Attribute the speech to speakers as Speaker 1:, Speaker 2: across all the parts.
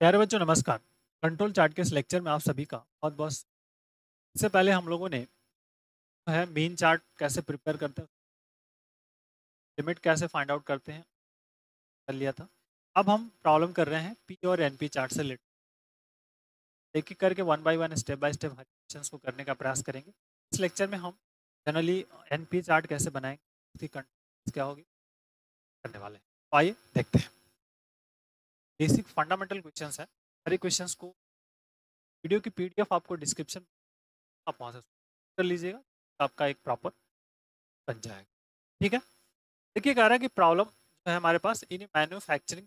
Speaker 1: प्यारे बच्चों, नमस्कार। कंट्रोल चार्ट के इस लेक्चर में आप सभी का बहुत बहुत इससे पहले हम लोगों ने है मीन चार्ट कैसे प्रिपेयर करते हैं लिमिट कैसे फाइंड आउट करते हैं, कर लिया था। अब हम प्रॉब्लम कर रहे हैं पी और एनपी चार्ट से रिलेटेड एक एक करके one by one step by step her question को करने का प्रयास करेंगे। इस लेक्चर में हम जनरली एनपी चार्ट कैसे बनाएँगे, उसकी कंट्रोल क्या होगी, करने वाले हैं। तो आइए देखते हैं। बेसिक फंडामेंटल क्वेश्चन है। सारे क्वेश्चन को वीडियो की पीडीएफ आपको डिस्क्रिप्शन आप वहाँ से कर लीजिएगा, आपका एक प्रॉपर बन जाएगा। ठीक है? देखिए, कह रहा है कि प्रॉब्लम जो है हमारे पास in manufacturing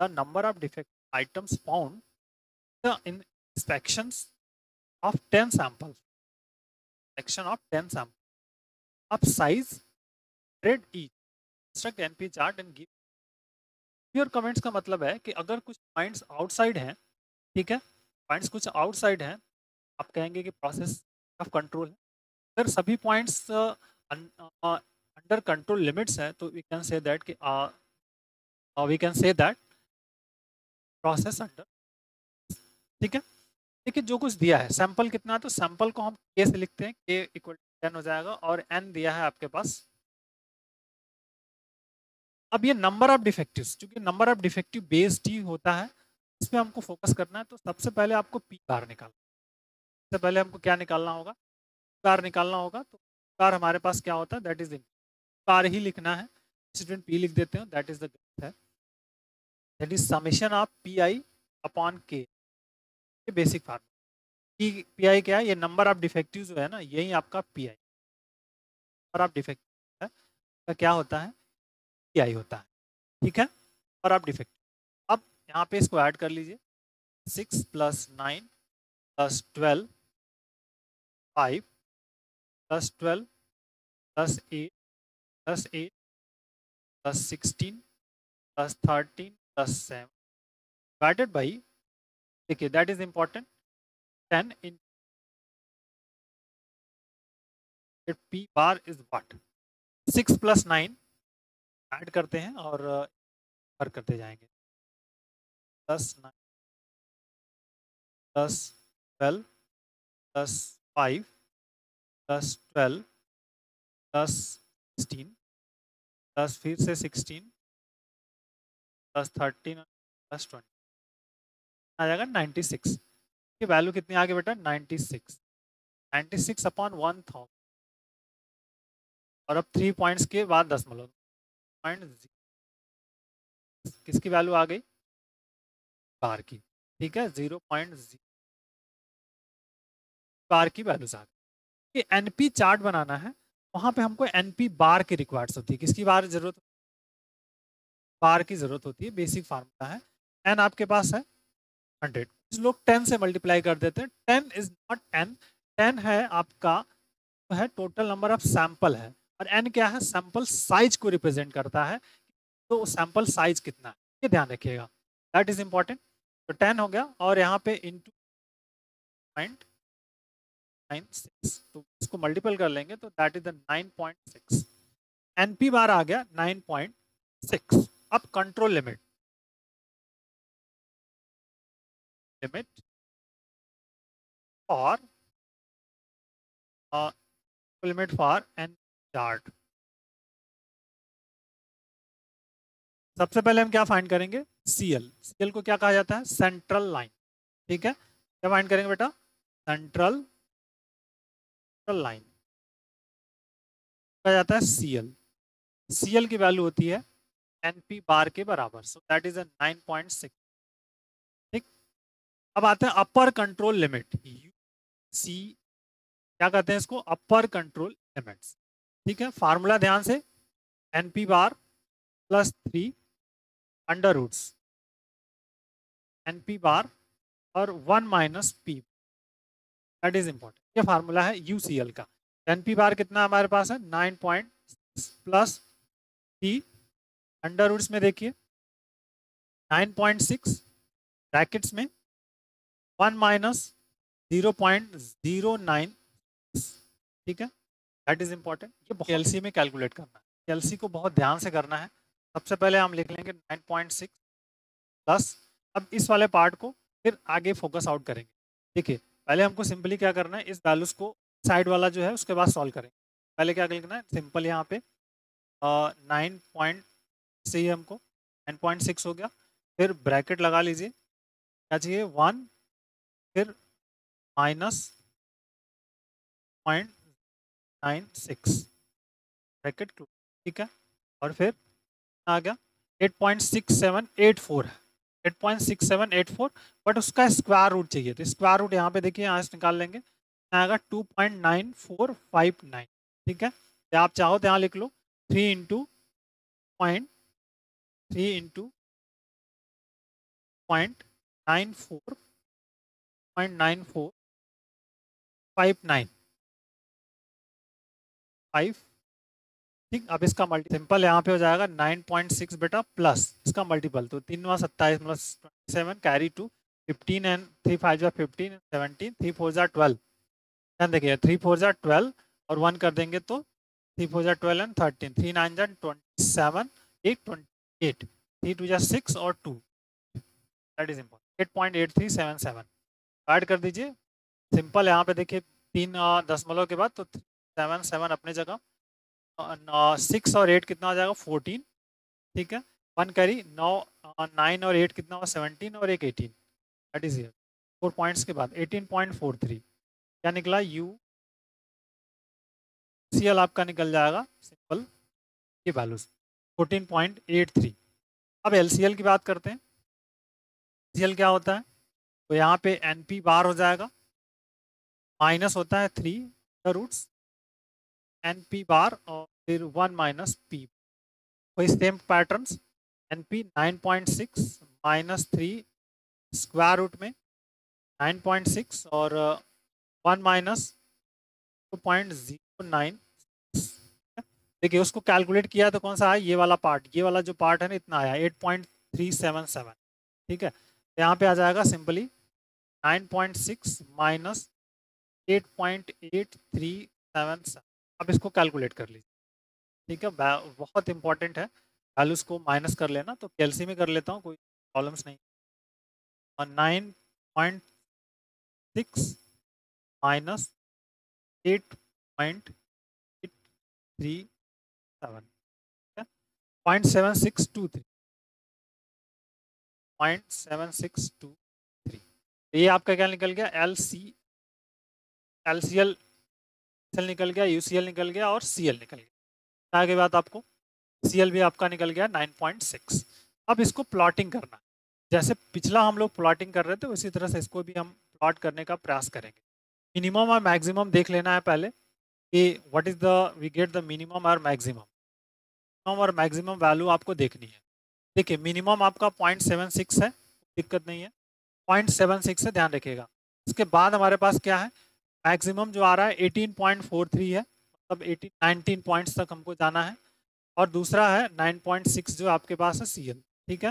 Speaker 1: the number of defect items found in inspections of ten samples section of ten sample of size red instruct NP chart and give your comments का मतलब है कि अगर कुछ पॉइंट्स आउटसाइड हैं, ठीक है? पॉइंट्स कुछ आउटसाइड हैं, आप कहेंगे कि प्रोसेस ऑफ़ कंट्रोल है। अगर सभी पॉइंट्स अंडर कंट्रोल लिमिट्स हैं तो वी कैन से दैट कि we can say that process under ठीक है? देखिए, जो कुछ दिया है सैंपल कितना है तो सैंपल को हम के से लिखते हैं के इक्वल टेन हो जाएगा और एन दिया है आपके पास अब ये नंबर ऑफ़ डिफेक्टिव्स क्योंकि नंबर ऑफ़ डिफेक्टिव बेस्ड ही होता है इस पर हमको फोकस करना है तो सबसे पहले आपको पी बार निकालना सबसे पहले हमको क्या निकालना होगा? बार निकालना होगा तो बार हमारे पास क्या होता है? दैट इज़ बार ही लिखना है। स्टूडेंट पी लिख देते हैं दैट इज़ द है। That is summation of P I upon के ये basic formula P P I क्या है? ये नंबर ऑफ़ डिफेक्टिव जो है ना, यही आपका P I number of defective है। क्या होता है? पी होता है। ठीक है? और आप डिफेक्ट अब यहाँ पे इसको ऐड कर लीजिए। Six plus nine plus twelve five plus twelve plus eight plus eight plus sixteen plus thirteen plus seven divided by देखिए that is important ten in P bar is what six plus nine add करते हैं और कर करते जाएँगे। Plus nine plus twelve plus five plus twelve plus sixteen plus फिर से sixteen plus thirteen plus twenty. आ जाएगा नाइन्टी सिक्स। की वैल्यू कितनी आगे बेटा? Ninety six. Ninety six upon one thousand. और अब थ्री पॉइंट्स के बाद दशमलव पॉइंट किसकी वैल्यू आ गई? बार की। ठीक है? ज़ीरो पॉइंट बार की वैल्यूज़ आ गई। एनपी चार्ट बनाना है, वहाँ पे हमको एनपी बार की रिक्वायर्ड होती है। किसकी बार ज़रूरत बार की ज़रूरत होती है। बेसिक फार्मूला है। एन आपके पास है? हंड्रेड। कुछ लोग टेन से मल्टीप्लाई कर देते हैं। Ten is not N. Ten है आपका, है टोटल नंबर ऑफ़ सैंपल है। और एन क्या है? सैंपल साइज़ को रिप्रेजेंट करता है। तो सैंपल साइज़ कितना है? ये ध्यान रखिएगा। दैट इज़ इंपॉर्टेंट तो टेन हो गया और यहाँ पे इंटू पॉइंट नाइन सिक्स तो इसको मल्टीपल कर लेंगे तो that is the nine point six N P bar आ गया नाइन पॉइंट सिक्स अब कंट्रोल लिमिट लिमिट और लिमिट फॉर एन चार्ट सबसे पहले हम क्या फाइंड करेंगे? सीएल सीएल को क्या कहा जाता है? सेंट्रल लाइन ठीक है? क्या फाइंड करेंगे बेटा? सेंट्रल सेंट्रल लाइन कहा जाता है सीएल सीएल की वैल्यू होती है एनपी बार के बराबर. सो दैट इज़ अ 9.6 ठीक? अब आते हैं upper control limit U C क्या कहते हैं इसको? अपर कंट्रोल लिमिट्स ठीक है फार्मूला ध्यान से N P bar plus three under roots N P bar और one minus P that is important ये फार्मूला है यू सी एल का. एन पी बार कितना हमारे पास है? Nine point plus three under roots में देखिए. नाइन पॉइंट सिक्स ब्रैकेट्स में. One minus zero point zero nine ठीक है? दैट इज़ इंपॉर्टेंट ये एल में कैलकुलेट करना है। एल सी को बहुत ध्यान से करना है। सबसे पहले हम लिख लेंगे 9.6 प्लस अब इस वाले पार्ट को फिर आगे फोकस आउट करेंगे। देखिए पहले हमको सिंपली क्या करना है? इस वैल्यूज़ को साइड वाला जो है उसके बाद सॉल्व करेंगे। पहले क्या लिखना है? सिंपल यहाँ पे। नाइन पॉइंट चाहिए हमको। नाइन पॉइंट सिक्स हो गया। फिर ब्रैकेट लगा लीजिए। क्या चाहिए? वन फिर minus point nine six. Bracket ठीक है? और फिर आ गया। Eight point six seven eight four है। Eight point six seven eight four but उसका स्क्वायर रूट चाहिए। तो स्क्वायर रूट यहाँ पे देखिए, यहाँ से निकाल लेंगे। आएगा two point nine four five nine ठीक है? या आप चाहो तो यहाँ लिख लो। Three into point three into point nine four point nine four five nine five ठीक, अब इसका मल्टी सिंपल यहाँ पे हो जाएगा नाइन पॉइंट सिक्स बेटा प्लस इसका मल्टीपल तो तीन वा सत्ताईस plus twenty seven carry two fifteen and three five जा fifteen and seventeen three four जा ट्वेल्व ध्यान देखिए थ्री फोर जा ट्वेल्व और वन कर देंगे तो थ्री फोर जा twelve and thirteen three nine जा twenty seven eight twenty eight three two जा सिक्स और two that is important eight point eight three seven seven add कर दीजिए. सिंपल यहाँ पे देखिए तीन दशमलव के बाद तो सेवन सेवन अपने जगह। सिक्स और एट कितना हो जाएगा? फोर्टीन ठीक है? वन कैरी, नौ नाइन और एट कितना होगा? सेवनटीन और एक eighteen that is year four points के बाद एटीन पॉइंट फोर थ्री क्या निकला? यू सी एल आपका निकल जाएगा सिंपल ये values fourteen point eight three अब एल सी एल की बात करते हैं। सी एल क्या होता है? तो यहाँ पे एन पी बार हो जाएगा। माइनस होता है three roots n p bar और फिर वन माइनस पी वही same patterns n p nine point six minus three square root में नाइन पॉइंट सिक्स और one minus two point zero nine देखिए, उसको कैलकुलेट किया तो कौन सा आया? ये वाला पार्ट ये वाला जो पार्ट है ना, इतना आया eight point three seven seven ठीक है? तो यहाँ पे आ जाएगा simply nine point six minus eight point eight three seven seven अब इसको कैलकुलेट कर लीजिए। ठीक है? बहुत इंपॉर्टेंट है। वैल्यूज़ को माइनस कर लेना तो कैलसी में कर लेता हूँ, कोई प्रॉब्लम्स नहीं। और nine point six minus eight point eight three seven point seven six two three point seven six two three ये आपका क्या निकल गया? L C L C L निकल गया यूसीएल निकल गया और सी एल निकल गया। आगे बात आपको सी एल भी आपका निकल गया नाइन पॉइंट सिक्स अब इसको प्लॉटिंग करना जैसे पिछला हम लोग प्लॉटिंग कर रहे थे, उसी तरह से इसको भी हम प्लॉट करने का प्रयास करेंगे। मिनिमम और मैक्सिमम देख लेना है पहले कि what is the we get the minimum और मैक्सिमम मिनिमम और मैक्सिमम वैल्यू आपको देखनी है। देखिए मिनिमम आपका पॉइंट सेवन सिक्स है दिक्कत नहीं है। पॉइंट सेवन सिक्स है, ध्यान रखिएगा। इसके बाद हमारे पास क्या है? मैक्सिमम जो आ रहा है एटीन पॉइंट फोर थ्री है मतलब एटीन नाइनटीन पॉइंट्स तक हमको जाना है। और दूसरा है नाइन पॉइंट सिक्स जो आपके पास है सी ठीक है?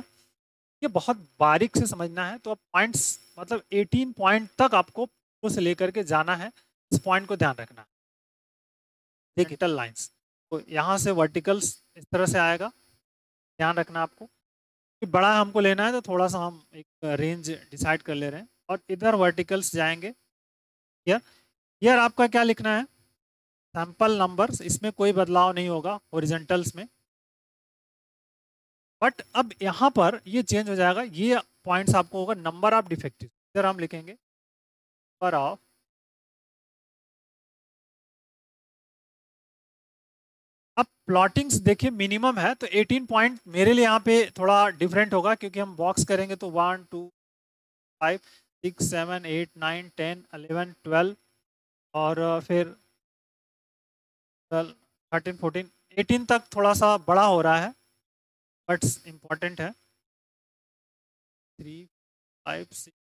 Speaker 1: ये बहुत बारीक से समझना है तो अब पॉइंट्स मतलब 18 पॉइंट तक आपको से लेकर के जाना है, इस पॉइंट को ध्यान रखना। देखिए लाइंस तो यहाँ से वर्टिकल्स इस तरह से आएगा, ध्यान रखना आपको। कि बड़ा हमको लेना है तो थोड़ा सा हम एक रेंज डिसाइड कर ले रहे हैं। और इधर वर्टिकल्स जाएँगे यार यार आपका क्या लिखना है? सैंपल नंबर्स इसमें कोई बदलाव नहीं होगा ओरिजेंटल्स में। बट अब यहाँ पर ये चेंज हो जाएगा, ये पॉइंट्स आपको होगा नंबर ऑफ़ डिफेक्टिव इधर हम लिखेंगे नंबर ऑफ़ अब प्लॉटिंग्स देखिए मिनिमम है तो 18 पॉइंट मेरे लिए यहाँ पे थोड़ा डिफरेंट होगा, क्योंकि हम बॉक्स करेंगे तो one two five six seven eight nine ten eleven twelve और फिर थर्टीन फोर्टीन एटीन तक थोड़ा सा बड़ा हो रहा है बट इंपॉर्टेंट है। Three five six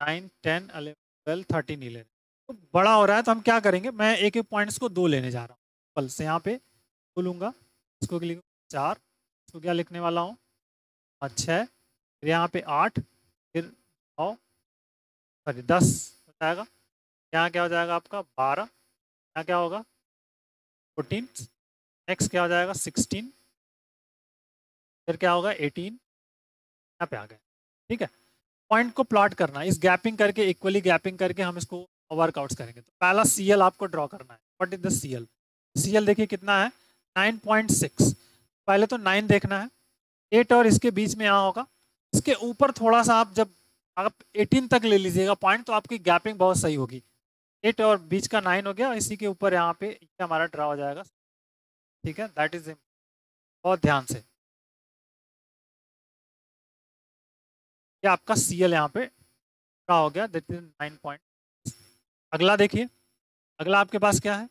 Speaker 1: nine ten eleven twelve thirteen eleven तो बड़ा हो रहा है तो हम क्या करेंगे, मैं एक एक पॉइंट्स को दो लेने जा रहा हूँ। पल से यहाँ पे दो लूँगा, इसको लिखूँ? चार, इसको क्या लिखने वाला हूँ? छः, फिर यहाँ पे आठ, फिर नौ सॉरी, दस हो जाएगा। यहाँ क्या हो जाएगा आपका? बारह। यहाँ क्या होगा? फोर्टीन। नेक्स्ट क्या हो जाएगा? सिक्सटीन। फिर क्या होगा? एटीन। यहाँ पे आ गए। ठीक है? पॉइंट को प्लॉट करना इस गैपिंग करके इक्वली गैपिंग करके हम इसको वर्कआउट्स करेंगे। तो पहला सीएल आपको ड्रॉ करना है। What is the C L C L देखिए कितना है? नाइन पॉइंट सिक्स पहले तो नाइन देखना है। एट और इसके बीच में यहाँ होगा। इसके ऊपर थोड़ा सा आप जब आप एटीन तक ले लीजिएगा। पॉइंट तो आपकी गैपिंग बहुत सही होगी। एट और बीच का नाइन हो गया, इसी के ऊपर यहाँ पे हमारा ड्रा हो जाएगा। ठीक है? दैट इज़ बहुत ध्यान से। ये आपका सी एल यहाँ पे ड्रा हो गया। दैट इज़ नाइन पॉइंट अगला देखिए। अगला आपके पास क्या है?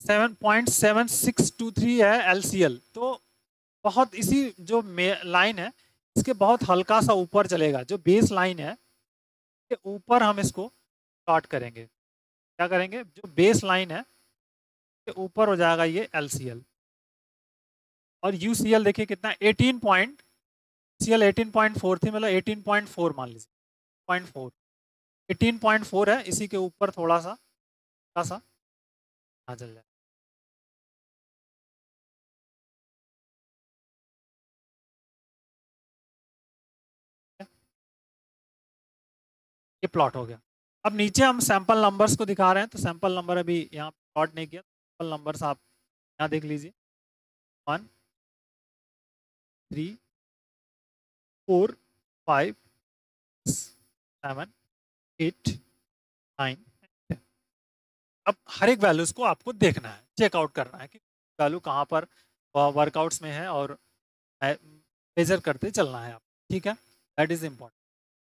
Speaker 1: Seven point seven six two three है एल सी एल तो बहुत इसी जो लाइन है इसके बहुत हल्का सा ऊपर चलेगा, जो बेस लाइन है के ऊपर हम इसको प्लॉट करेंगे। क्या करेंगे? जो बेस लाइन है के ऊपर हो जाएगा ये एलसीएल और यू सी एल देखिए कितना 18 point C L eighteen point four थी मतलब एटीन पॉइंट फोर मान लीजिए point four eighteen point four है, इसी के ऊपर थोड़ा सा थोड़ा सा आ चल जाए ये प्लॉट हो गया। अब नीचे हम सैंपल नंबर्स को दिखा रहे हैं तो सैंपल नंबर अभी यहाँ प्लॉट नहीं किया। सैंपल नंबर्स आप यहाँ देख लीजिए। One three four five seven eight nine अब हर एक वैल्यूज़ को आपको देखना है चेकआउट करना है कि वैल्यू कहाँ पर वर्कआउट्स में है और मेजर करते चलना है आप। ठीक है? दैट इज़ इंपॉर्टेंट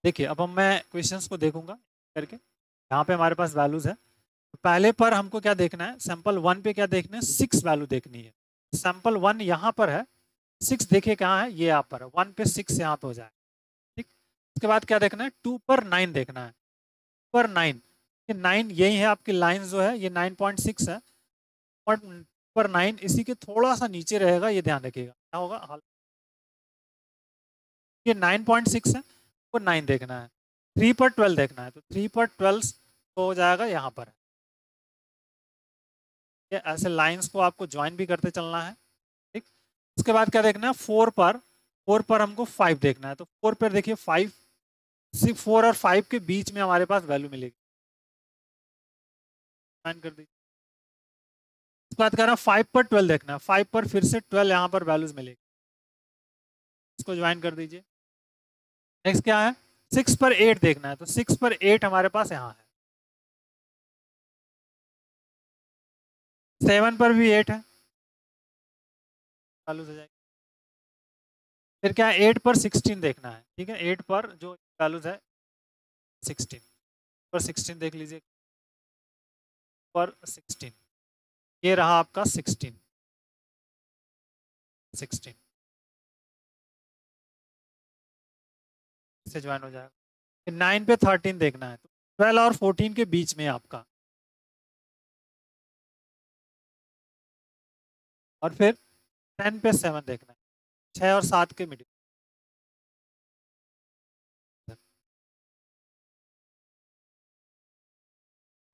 Speaker 1: देखिए, अब हम मैं क्वेश्चंस को देखूँगा करके। यहाँ पे हमारे पास वैल्यूज़ है। पहले पर हमको क्या देखना है? सैंपल वन पे क्या देखना है? सिक्स वैल्यू देखनी है। सैंपल वन यहाँ पर है। सिक्स देखे कहाँ है? ये यहाँ पर वन पे सिक्स यहाँ पे हो जाए ठीक? उसके बाद क्या देखना है? टू पर नाइन देखना है। पर नाइन ये नाइन यही है आपकी लाइन जो है, ये नाइन पॉइंट सिक्स है। पर नाइन इसी के थोड़ा सा नीचे रहेगा, ये ध्यान रखिएगा। क्या होगा? ये नाइन पॉइंट सिक्स है। को नाइन देखना है। थ्री पर ट्वेल्व देखना है तो थ्री पर ट्वेल्व तो हो जाएगा यहाँ पर। ऐसे लाइंस को आपको ज्वाइन भी करते चलना है, ठीक? उसके बाद क्या देखना है फोर पर फोर पर हमको फाइव देखना है तो फोर पर देखिए फाइव सिक्स फोर और फाइव के बीच में हमारे पास वैल्यू मिलेगी। ज्वाइन कर दीजिए। उसके बाद कह रहा फाइव पर ट्वेल्व देखना है फाइव पर फिर से ट्वेल्व यहाँ पर वैल्यूज़ मिलेगी। इसको ज्वाइन कर दीजिए। नेक्स्ट क्या है? सिक्स पर एट देखना है तो सिक्स पर एट हमारे पास यहाँ है। सेवन पर भी एट है। चालू हो जाएगी। फिर क्या है? एट पर सिक्सटीन देखना है, ठीक है? एट पर जो वैल्यूज़ है सिक्सटीन पर सिक्सटीन देख लीजिए। पर सिक्सटीन ये रहा आपका सिक्सटीन सिक्सटीन से ज्वाइन हो जाएगा। नाइन पे थर्टीन देखना है तो। ट्वेल्व और फोर्टीन के बीच में आपका। और फिर टेन पे सेवन देखना है। छः और सात के मिडिल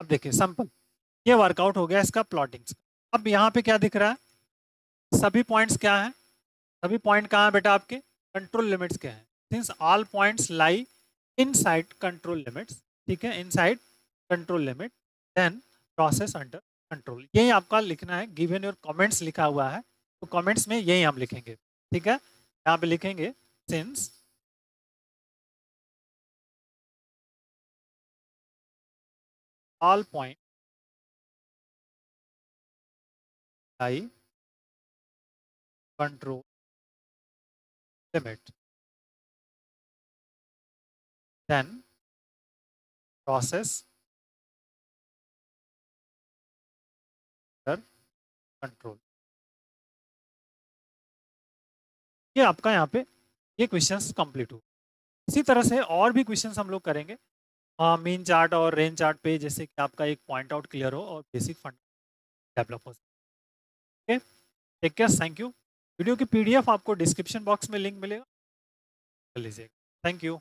Speaker 1: अब देखिए सिंपल ये वर्कआउट हो गया इसका प्लॉटिंग अब यहाँ पे क्या दिख रहा है? सभी पॉइंट्स क्या हैं? सभी पॉइंट कहाँ हैं बेटा आपके? कंट्रोल लिमिट्स क्या हैं? Since all points lie inside control limits ठीक है inside control limit then process under control यही आपका लिखना है गिवेन योर कॉमेंट्स लिखा हुआ है तो कॉमेंट्स में यही हम लिखेंगे, ठीक है? यहाँ पे लिखेंगे since all point I control limit then process control ये आपका यहाँ पे ये क्वेश्चंस कंप्लीट हो इसी तरह से और भी क्वेश्चंस हम लोग करेंगे। मेन चार्ट और रेंज चार्ट पे जैसे कि आपका एक पॉइंट आउट क्लियर हो और बेसिक फंड डेवलप हो। Okay take care thank you video की पीडीएफ आपको डिस्क्रिप्शन बॉक्स में लिंक मिलेगा। लीजिएगा। Thank you